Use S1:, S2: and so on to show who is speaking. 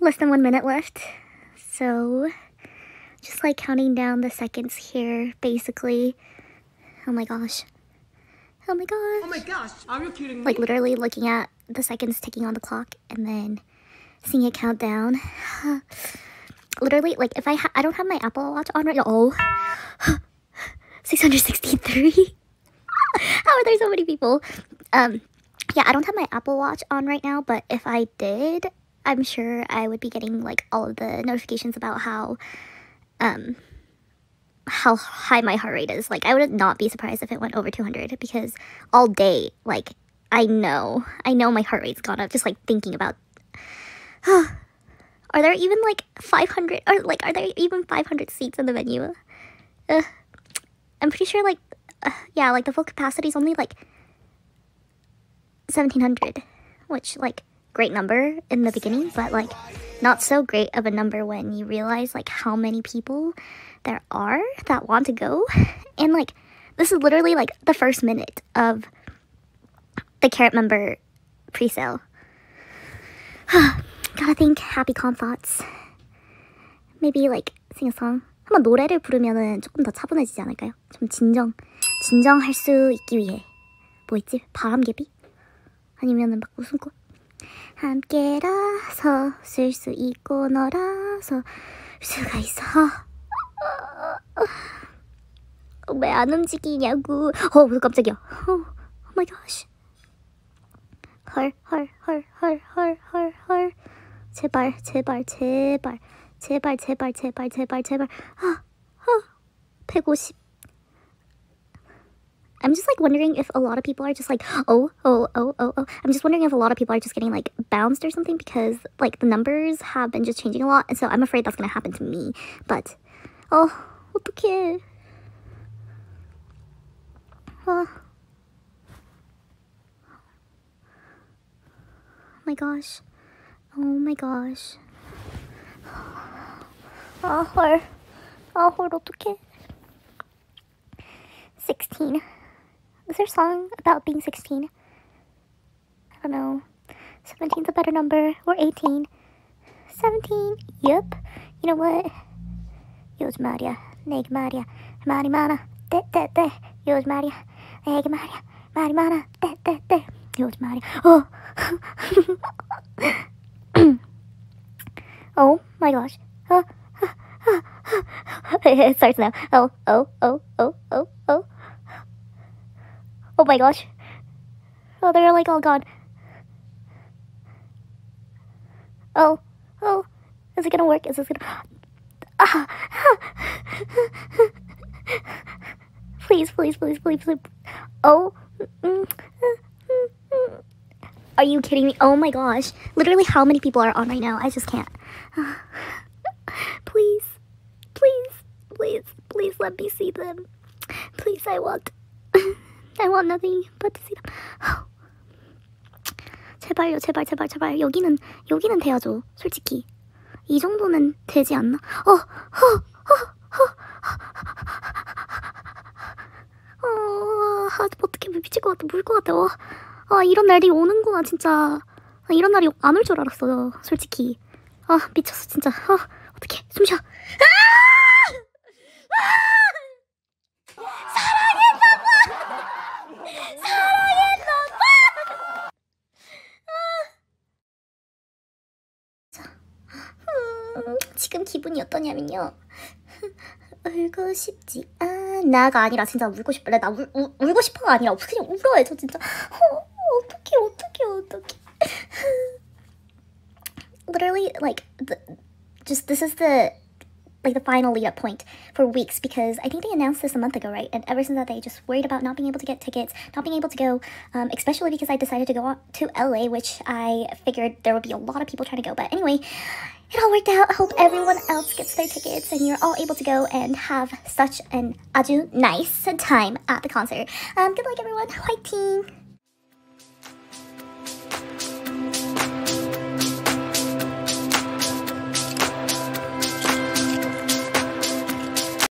S1: less than one minute left. So, just like counting down the seconds here, basically. Oh my gosh. Oh my gosh.
S2: Oh my gosh, are you kidding me?
S1: Like literally looking at the seconds ticking on the clock and then seeing it count down. literally, like if I ha I don't have my Apple Watch on right now. Oh, 663. How are there so many people? Um, yeah, I don't have my Apple Watch on right now, but if I did, I'm sure I would be getting like all of the notifications about how, um, how high my heart rate is. Like, I would not be surprised if it went over 200 because all day, like, I know, I know my heart rate's gone up just like thinking about. are there even like 500 or like are there even 500 seats in the venue? Uh, I'm pretty sure like uh, yeah, like the full capacity is only like 1700, which like great number in the beginning, but like not so great of a number when you realize like how many people there are that want to go. And like this is literally like the first minute of the Carat member pre-sale. Gotta think happy calm thoughts. Maybe like sing a song. 한번 노래를 부르면은 조금 더 차분해지지 않을까요? 좀 진정, 진정할 수 있기 위해. 뭐 있지? 바람개비? 아니면은 막 웃음꽃? 함께라서 쓸 수 있고 너라서 수가 있어. 왜 안 움직이냐고. 어, 깜짝이야. 어, my gosh. 헐, 헐, 헐, 헐, 헐, 헐, 헐. 제발, 제발, 제발. 제발 제발 제발 제발 제발 아, 아 150 I'm just like wondering if a lot of people are just like oh oh oh oh oh I'm just wondering if a lot of people are just getting like bounced or something because like the numbers have been just changing a lot and so I'm afraid that's gonna happen to me but oh 어떡해 oh. oh my gosh oh my gosh 아, 헐. 아, 헐, 어떡해. 16. Is there a song about being 16? I don't know. 17's a better number. Or 18. 17. Yep. You know what? Yos Maria. Neg Maria. Mari Mana. De de de. Yos Maria. Neg Maria. Mari Mana. De de de. Yos Maria. Oh. oh my gosh. Oh. it starts now. Oh, oh, oh, oh, oh, oh. Oh my gosh. Oh, they're like all gone. Oh, oh. Is it gonna work? Is this gonna... Ah. please, please, please, please, please. Oh. Are you kidding me? Oh my gosh. Literally how many people are on right now? I just can't. please. Please, please, please let me see them. Please, I want, I want nothing but to see them. 제발요, 제발, 제발, 제발. 여기는, 여기는 돼야죠. 솔직히. 이 정도는 되지 않나? 어, 어, 어, 어. 어, 아, 어떻게 미칠 것 같아, 물것 같아. 어, 아, 이런 날이 오는구나, 진짜. 아, 이런 날이 안 올 줄 알았어요, 솔직히. 아, 미쳤어, 진짜. 아, 어떡해, 숨 쉬어. 아! 지 기분이 어떠냐면요. 울고 싶지 않아가 아니라 진짜 울고 싶을래. 나 울, 울, 울고 싶어가 아니라 그냥 울어요. 저 진짜. 어, 어떡해, 어떡해, 어떡해. Literally, like, the, just this is the like the final lead up point for weeks because I think they announced this a month ago, right? And ever since that, they just worried about not being able to get tickets, not being able to go, um, especially because I decided to go to LA, which I figured there would be a lot of people trying to go. But anyway, it all worked out. I hope everyone else gets their tickets and you're all able to go and have such an aju nice time at the concert. Um, good luck, everyone. White team.